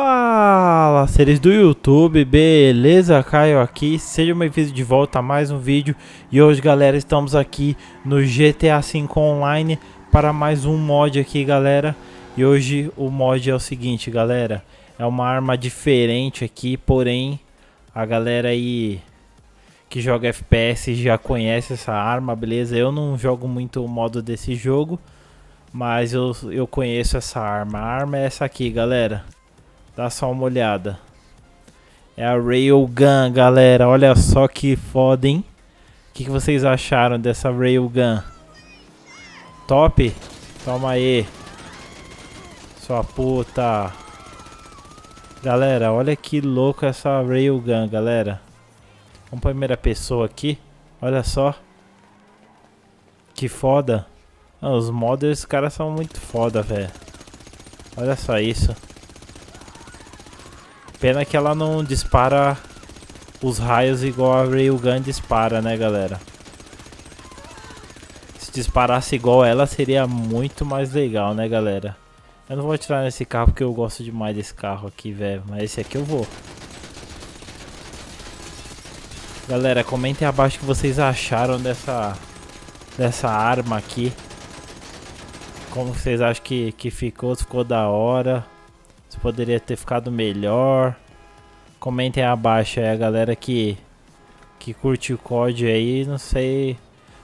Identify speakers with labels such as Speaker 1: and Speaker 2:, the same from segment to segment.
Speaker 1: Fala, seres do YouTube, beleza? Caio aqui, sejam bem-vindos de volta a mais um vídeo E hoje, galera, estamos aqui no GTA V Online para mais um mod aqui, galera E hoje o mod é o seguinte, galera É uma arma diferente aqui, porém a galera aí que joga FPS já conhece essa arma, beleza? Eu não jogo muito o modo desse jogo mas eu, eu conheço essa arma. A arma é essa aqui, galera. Dá só uma olhada. É a Railgun, galera. Olha só que foda, hein? O que, que vocês acharam dessa Railgun? Top? Toma aí. Sua puta. Galera, olha que louco essa Railgun, galera. Vamos pra primeira pessoa aqui. Olha só. Que foda. Os modders, caras são muito foda, velho. Olha só isso. Pena que ela não dispara os raios igual a Railgun dispara, né, galera? Se disparasse igual ela, seria muito mais legal, né, galera? Eu não vou atirar nesse carro porque eu gosto demais desse carro aqui, velho. Mas esse aqui eu vou. Galera, comentem abaixo o que vocês acharam dessa, dessa arma aqui. Como vocês acham que, que ficou? Ficou da hora? Se poderia ter ficado melhor? Comentem abaixo aí a galera que, que curte o COD aí, não sei.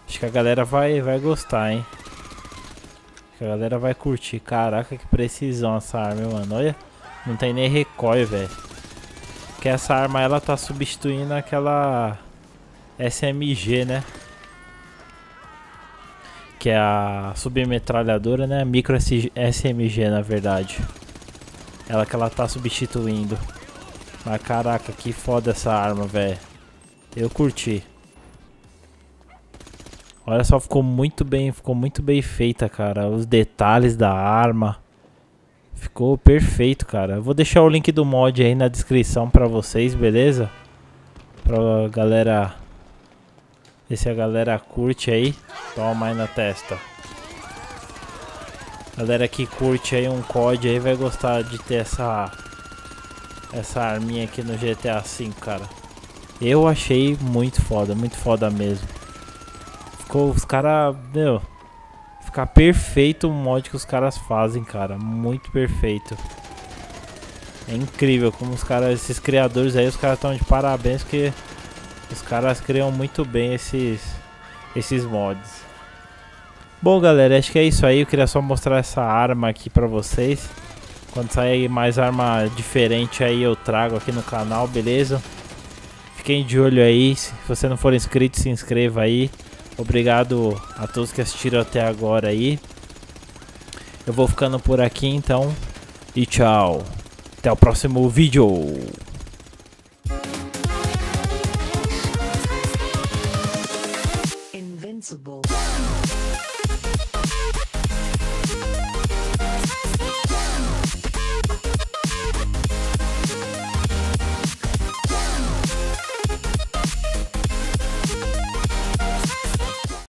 Speaker 1: Acho que a galera vai, vai gostar, hein? Acho que a galera vai curtir. Caraca, que precisão essa arma, mano. Olha, não tem nem recoil, velho. Que essa arma ela tá substituindo aquela SMG, né? que é a submetralhadora, né? Micro SMG, na verdade. Ela que ela tá substituindo. Mas caraca, que foda essa arma, velho. Eu curti. Olha só, ficou muito bem, ficou muito bem feita, cara. Os detalhes da arma. Ficou perfeito, cara. Eu vou deixar o link do mod aí na descrição pra vocês, beleza? Pra galera Ver se a galera curte aí. Toma aí na testa. Galera que curte aí um COD aí vai gostar de ter essa essa arminha aqui no GTA V, cara. Eu achei muito foda, muito foda mesmo. Ficou os caras, meu, ficar perfeito o mod que os caras fazem, cara, muito perfeito. É incrível como os caras, esses criadores aí, os caras estão de parabéns porque os caras criam muito bem esses, esses mods. Bom galera, acho que é isso aí. Eu queria só mostrar essa arma aqui pra vocês. Quando sair mais arma diferente aí eu trago aqui no canal, beleza? Fiquem de olho aí. Se você não for inscrito, se inscreva aí. Obrigado a todos que assistiram até agora aí. Eu vou ficando por aqui então. E tchau. Até o próximo vídeo.
Speaker 2: invincible.